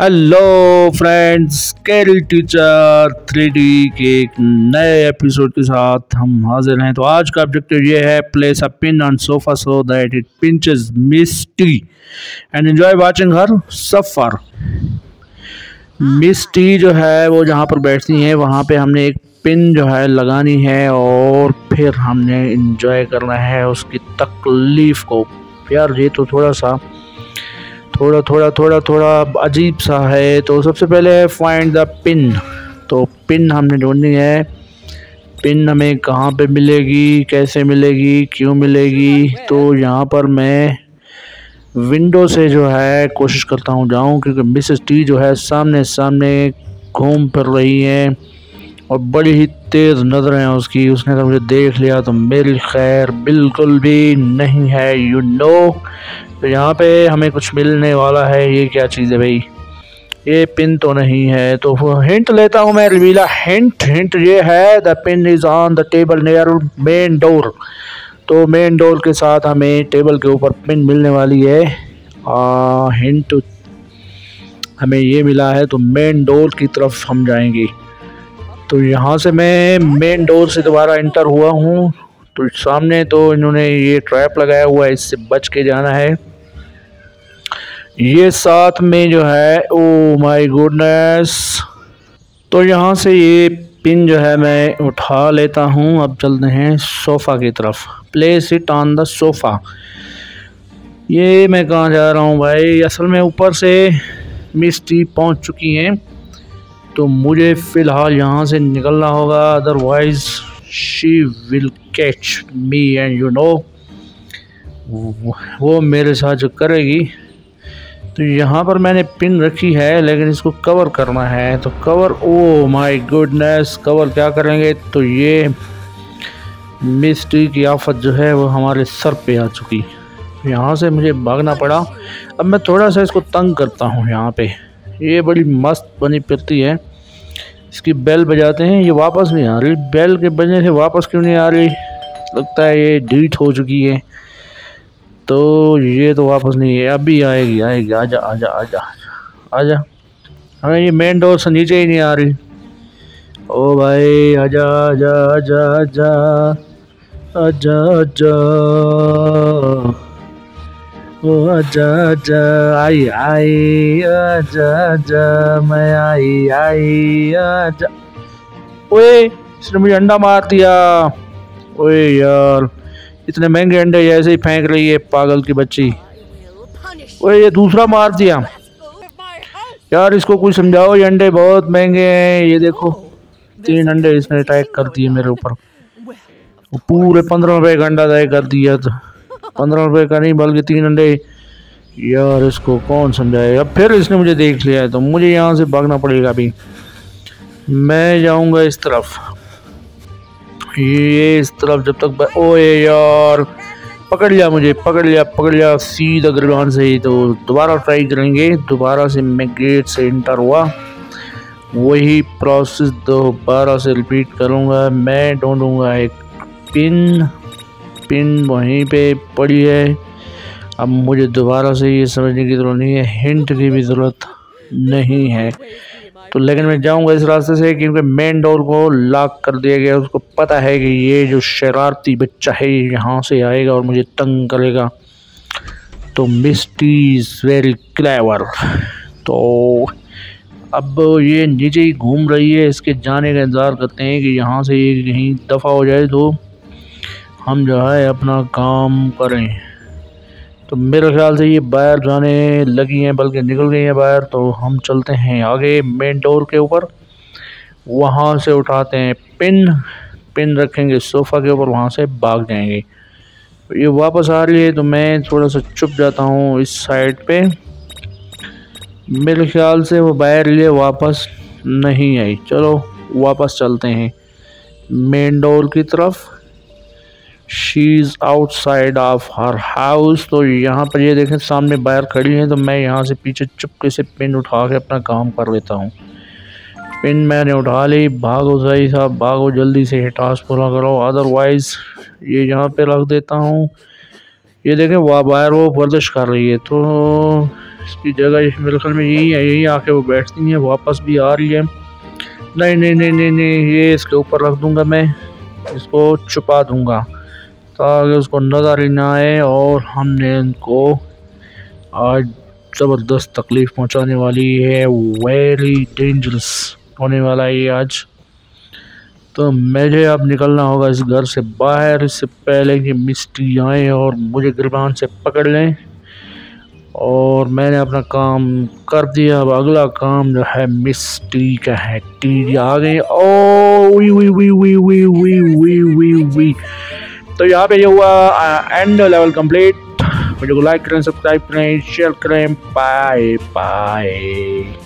Hello friends carry teacher three D के एक नए एपिसोड के साथ हम हाजिर हैं। तो आज का ऑब्जेक्टिव ये है place a pin on sofa so that it pinches Misty and enjoy watching her suffer Misty जो है वो जहाँ पर बैठती हैं वहाँ पे हमने एक पिन जो है लगानी है और फिर हमने इंजॉय करना है उसकी तकलीफ़ को। यार ये तो थोड़ा सा थोड़ा थोड़ा थोड़ा थोड़ा अजीब सा है। तो सबसे पहले है फाइंड द पिन तो पिन हमने ढूंढनी है। पिन हमें कहाँ पे मिलेगी? कैसे मिलेगी? क्यों मिलेगी? तो यहाँ पर मैं विंडो से जो है कोशिश करता हूँ जाऊँ, क्योंकि मिसेस टी जो है सामने सामने घूम फिर रही है। और बड़ी ही तेज़ नज़रें हैं उसकी। उसने तो मुझे देख लिया तो मेरी खैर बिल्कुल भी नहीं है यू नो तो यहाँ पे हमें कुछ मिलने वाला है। ये क्या चीज़ है भाई? ये पिन तो नहीं है। तो हिंट लेता हूँ मैं रिवीला हिंट हिंट ये है the pin is on the table near main door तो मेन डोर के साथ हमें टेबल के ऊपर पिन मिलने वाली है। आ, हिंट हमें ये मिला है तो मेन डोर की तरफ़ हम जाएँगे। तो यहाँ से मैं मेन डोर से दोबारा इंटर हुआ हूँ। तो सामने तो इन्होंने ये ट्रैप लगाया हुआ है, इससे बच के जाना है। ये साथ में जो है ओ माय गुडनेस तो यहाँ से ये पिन जो है मैं उठा लेता हूँ। अब चलते हैं सोफ़ा की तरफ़। Place it on the sofa ये मैं कहाँ जा रहा हूँ भाई? असल में ऊपर से मिस्टी पहुँच चुकी हैं। तो मुझे फ़िलहाल यहाँ से निकलना होगा otherwise she will catch me and you know वो मेरे साथ जो करेगी तो यहाँ पर मैंने पिन रखी है, लेकिन इसको कवर करना है तो cover oh my goodness cover क्या करेंगे? तो ये मिस्ट्री की आफत जो है वो हमारे सर पे आ चुकी। यहाँ से मुझे भागना पड़ा। अब मैं थोड़ा सा इसको तंग करता हूँ यहाँ पे। ये बड़ी मस्त बनी फिरती है। इसकी बेल बजाते हैं, ये वापस नहीं आ रही। बेल के बजने से वापस क्यों नहीं आ रही? लगता है ये डीट हो चुकी है। तो ये तो वापस नहीं है, अभी आएगी आएगी। आजा आजा आजा आजा। हमें ये मेन डोर से नीचे ही नहीं आ रही। ओ भाई, आजा आजा आजा आजा आजा आजा। ओ आजा आजा आई आई आजा आजा मैं आई आई आजा ओए, इसने मुझे अंडा मार दिया। ओए यार, इतने महँगे अंडे ऐसे ही फेंक रही है पागल की बच्ची। ओए, ये दूसरा मार दिया। यार, इसको कुछ समझाओ, ये अंडे बहुत महँगे हैं। ये देखो, तीन अंडे इसने अटैक कर दिए मेरे ऊपर। पूरे पंद्रह रुपए का अंडा तय कर दिया तो पंद्रह रुपए का नहीं, बल्कि तीन अंडे। यार, इसको कौन समझाए? अब फिर इसने मुझे देख लिया है तो मुझे यहाँ से भागना पड़ेगा अभी मैं जाऊँगा इस तरफ़। ये इस तरफ़ जब तक ओए यार, पकड़ लिया मुझे, पकड़ लिया पकड़ लिया। सीधा ग्रबान से ही तो दोबारा ट्राई करेंगे। दोबारा से मैं गेट से इंटर हुआ। वही प्रोसेस दोबारा से रिपीट करूँगा। मैं ढूंढूँगा एक पिन पिन वहीं पे पड़ी है। अब मुझे दोबारा से ये समझने की ज़रूरत नहीं है। हिंट की भी ज़रूरत नहीं है। तो लेकिन मैं जाऊँगा इस रास्ते से क्योंकि मेन डोर को लॉक कर दिया गया। उसको पता है कि ये जो शरारती बच्चा है, ये यहाँ से आएगा और मुझे तंग करेगा। तो मिस्टी इज़ वेरी क्लेवर। तो अब ये नीचे ही घूम रही है। इसके जाने का इंतज़ार करते हैं कि यहाँ से ये कहीं दफ़ा हो जाए तो हम जो है अपना काम करें। तो मेरे ख्याल से ये बाहर जाने लगी हैं, बल्कि निकल गई हैं बाहर तो हम चलते हैं आगे मेन डोर के ऊपर। वहाँ से उठाते हैं पिन पिन रखेंगे सोफ़ा के ऊपर, वहाँ से भाग जाएँगे। ये वापस आ रही है तो मैं थोड़ा सा चुप जाता हूँ इस साइड पे। मेरे ख्याल से वो बाहर लिए वापस नहीं आई। चलो, वापस चलते हैं मेन डोर की तरफ़। She is outside of her house तो यहाँ पर ये देखें, सामने बाहर खड़ी है तो मैं यहाँ से पीछे चुपके से पिन उठा के अपना काम कर लेता हूँ। पिन मैंने उठा ली। भागो सही साहब, भागो, जल्दी से टास्क पूरा करो अदरवाइज़ ये यहाँ पे रख देता हूँ। ये देखें, वह बाहर वो वर्जिश कर रही है। तो इसकी जगह मेरे ख्याल में यही है, यही आके वो बैठती हैं, वापस भी आ रही है। नहीं नहीं नहीं नहीं नहीं, ये इसके ऊपर रख दूँगा मैं। इसको छुपा दूँगा। ताकि उसको नज़र ही ना आए और हमने इनको आज ज़बरदस्त तकलीफ़ पहुँचाने वाली है। वेरी डेंजरस होने वाला है ये आज। तो मुझे अब निकलना होगा इस घर से बाहर। इससे पहले कि मिस्टी आए और मुझे गिरबान से पकड़ लें। और मैंने अपना काम कर दिया। अब अगला काम जो है मिस्ट्री का है। टी आ गए। Oh we we we we we we we we we तो यहाँ पे ये हुआ एंड लेवल कंप्लीट वीडियो को लाइक करें सब्सक्राइब करें शेयर करें। Bye bye